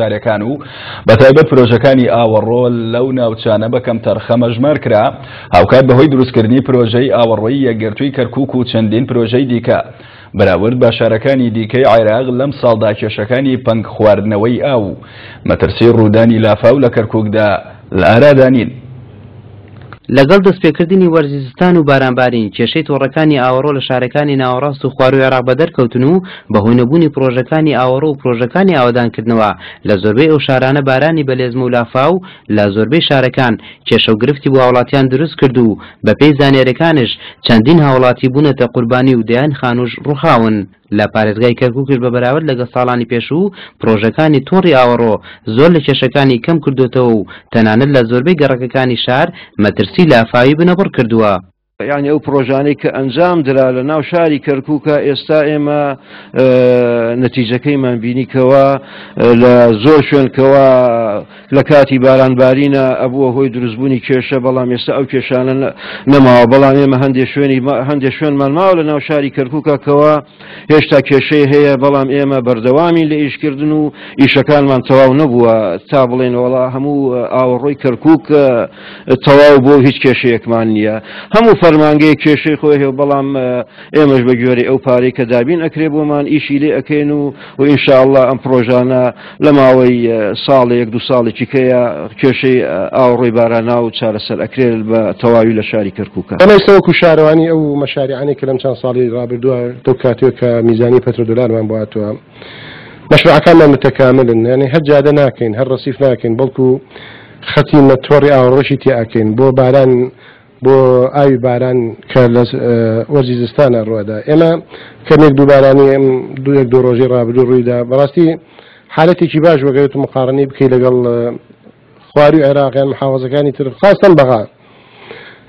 کارەکان و بە تایبەت پرۆژەکانی ئاوەڕۆ لەو ناوچانە بە کەمتەرخەم ئەژمار کرا، هاوکات بەهۆی دروستکردنی پرۆژەی ئاوەڕۆی یەکگرتووی کەرکووک و چەندین پرۆژەی دیکە، بەراورد بە شارەکانی دیکەی عێراق لەم ساڵدا کێشەکانی پەنگ خواردنەوەی ئاو و مەترسی ڕوودانی لافاو لە کەرکووکدا لە ئارادا نین. لەگەڵ دەستپێکردنی وەرزی زستان و بارانبارین، کێشەی تۆڕەکانی ئاوەڕۆ لە شارەکانی ناوەڕاست و خوارووی عێراق بەدەر کەوتن و بەهۆی نەبوونی پڕۆژەکانی ئاوەڕۆ و پڕۆژەکانی ئاوەدانکردنەوە لە زۆربەی ئەو شارانە بارانی بەلێزمە و لافاو لە زۆربەی شارەکان کێشە و گرفتی بۆ هاوڵاتیان دروست کرد و بەپێی زانیاریەکانش چەندین هاوڵاتی بوونەتە قوربانی و دەیان خانووش ڕووخاون. لە پارێزگای کەرکوکش بە بەراورد لەگەڵ ساڵانی پێشوو پڕۆژەکانی تۆڕی ئاوەڕۆ زۆر لە کێشەکانی کەم کردۆتەوە و تەنانەت لە زۆربەی گەڕەکەکانی شار مەترسی لافاوی بنەبڕ کردووە. یانی ئەو پڕۆژانەی کە ئەنجام درا لە ناو شاری کەرکوکە ئێستا ئێمە نەتیجەکەیمان بینی کەوا لە زۆر شوێن کەوا لە کاتی باران بارینە ئەبووە هۆی دروستبوونی کێشە بەڵام ئێستا ئەو کێشانە نەماوە بەڵام ئێمە هەندێک شوێنی هەندێک شوێنمان ماوە لە ناو شاری کەرکووکەکەوە هێشتا کێشەی هەیە بەڵام ئێمە بەردەوامی لە ئیشکردن و ئیشەکانمان تەواو نەبووە تا بڵێن وڵا هەموو ئاوەڕۆی کەرکک تەواو بۆ هیچ کێشەیەکمان نییە هەموو فەرمانگەی کێشەی خۆی هەیە بەڵام ئێمەش بە گوێرەی ئەو پارەی کە دابین ئەکرێ بۆمان ئیشی لێ ئەکەین و و ئینشاءاللە ئەم پڕۆژانە لە ماوەی ساڵێ یەک دوو ساڵی چیکەیە کێشەی ئاوڕۆی بارانا و چارەسەر ئەکرێت بە تەواوی لە شاری کەرکووکە. ئەمە ئێستا وەکو شارەوانی ئەو مەشاریعانەی کە لەم چەند ساڵی ڕابردووە لەو کاتێ کە میزانی پەترۆ دۆلارمان بۆ هاتووە مەشروعەکانمان متەکاملن یعنی هەر جادە ناکەین هەر ڕەسیف ناکەین بەڵکو خەتی مەتۆڕی ئاوڕۆشی تێ ئەکەین بۆ باران بۆ ئاوی باران کە لە وەرزی زستانە ڕوەدا ئێمە کەمێک دووبارانی ئەم دوێک دوو ڕۆژی ڕابدو ڕوویدا بەڕاستی حالەتێکی باش وەگەێت مقاڕنی بکەی لەگەڵ خواری و عێراقیان محافظەکانی تر خاستن بەغا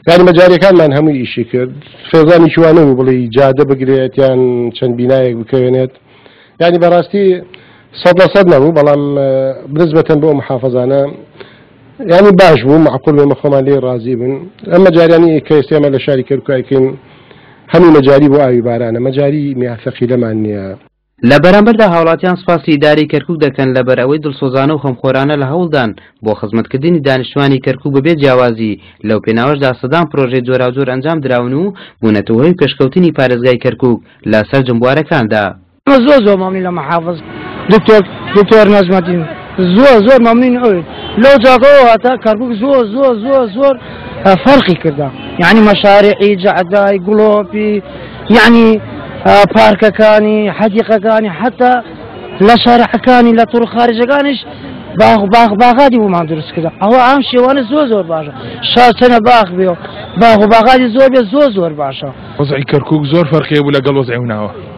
یاری مەجارەکانمان هەموو ئیشی کرد خێزانی شوانە و بڵی جادە بگرێت یان چەند بینایەک بکەوێنێت ینی بەڕاستی سەد لە سەد نەبوو بەڵام بزبەتەن بۆ محافظانە یانی باش بوو معقول بێ مە خۆمان لێ ڕازی بن ئەم مەجاریانی کە ئێستێمە لە شاری کەرککەین هەموو مەجاری بۆ ئاوی بارانە مەجاری میافەقی لەمان نییە. لە بەرامبەردا هاوڵاتیان سوپاسی ئیدارەی کەرکوک دەکەن لەبەر ئەوەی دڵسۆزانە و خەمخۆرانە لە هەوڵدان بۆ خزمەتکردنی دانیشتوانی کەرکوک بەبێ جیاوازی، لەو پێناوەشدا سەدان پرۆژەی جۆراوجۆر ئەنجام دراون و بوونەتە هۆی پێشکەوتنی پارێزگای کەرکوک لە سەرجەم بوارەکاندا. ئێمە زۆر زۆر مەمنوین لە محافز دکتۆر دکتۆر نەجمەدین زۆر زۆر مەمنوین ئەوی لەو جاگەوە هاتە کەرکوک زۆر زۆر زۆر زۆر فەرقی کردا یعنی مەشارعی جەعدای گڵۆپی یعنی پارکەکانی حەدیقەکانی حتا لە شارەکانی لە تور خارجەکانیش باغ باغ باغاتی بۆمان دروست کردە ئەوە ئام شێوانە زۆر زۆر باشە شار چەنە باخ بێ باغ و باغاتی زۆر بێ زۆر زۆر باشە وەزعی کەرکک زۆر فەرقێ بوو لەگەڵ وەزعوناوە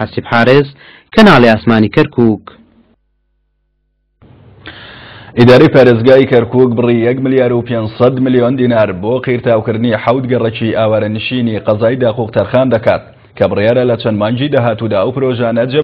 حەسیب حارس، کەناڵی ئاسمانی کەرکووک. ئیدارەی پارێزگای کەرکووک بڕی یەک ملیار و پێنج سەد ملیۆن دینار بۆ قیرتاوکردنی حەوت گەڕەکی ئاوارەنشینی قەزای داقووق تەرخان دەکات، کە بڕیارە لە چەند مانگی داهاتوودا ئەو پرۆژانە